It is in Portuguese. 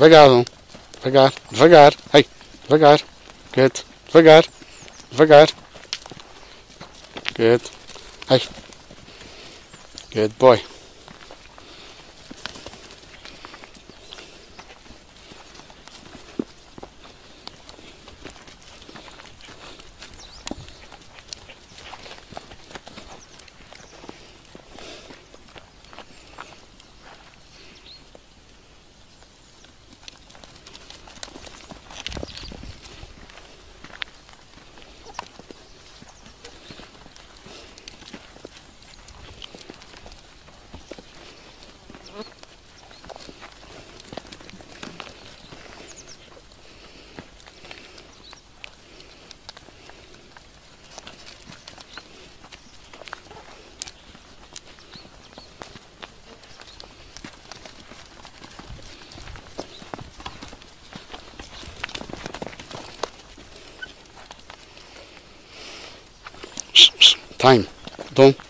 Devagar, não. Devagar, devagar. Ei, devagar. Good. Devagar. Devagar. Good. Hey. Good boy. time. Don't.